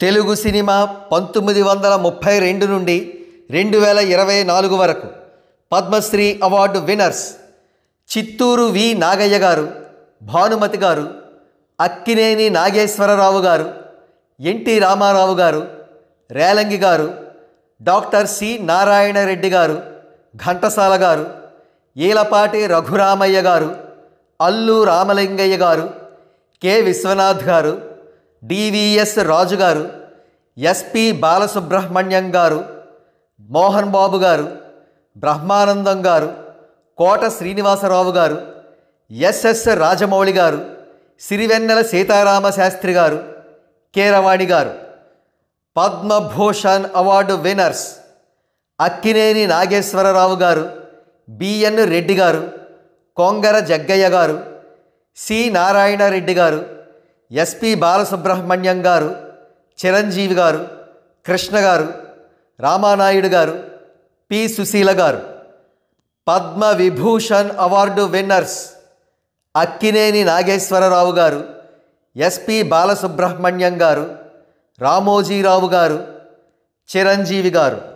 Telugu cinema పంతొమ్మిది వందల ముప్పై రెండు నుండి రెండు వేల ఇరవై నాలుగు వరకు పద్మశ్రీ అవార్డు విన్నర్స్ చిత్తూరు వి నాగయ్య గారు భానుమతి గారు అక్కినేని నాగేశ్వరరావు గారు ఎన్టీ రామారావు గారు రేలంగి గారు డాక్టర్ సి నారాయణ రెడ్డి గారు ఘంటసాల గారు ఈలపాటి రఘురామయ్య గారు అల్లు రామలింగయ్య గారు కె విశ్వనాథ్ గారు డివిఎస్ రాజు గారు ఎస్పి బాలసుబ్రహ్మణ్యం గారు మోహన్ బాబు గారు బ్రహ్మానందం గారు కోట శ్రీనివాసరావు గారు ఎస్ఎస్ రాజమౌళి గారు సిరివెన్నెల సీతారామ శాస్త్రి గారు కేరవాణి గారు. పద్మభూషణ్ అవార్డు విన్నర్స్ అక్కినేని నాగేశ్వరరావు గారు బిఎన్ రెడ్డి గారు కొంగర జగ్గయ్య గారు సి నారాయణ రెడ్డి గారు ఎస్పి బాలసుబ్రహ్మణ్యం గారు చిరంజీవి గారు కృష్ణ గారు రామానాయుడు గారు పి. సుశీల గారు. పద్మ విభూషణ్ అవార్డు విన్నర్స్ అక్కినేని నాగేశ్వరరావు గారు ఎస్పి బాలసుబ్రహ్మణ్యం గారు రామోజీరావు గారు చిరంజీవి గారు.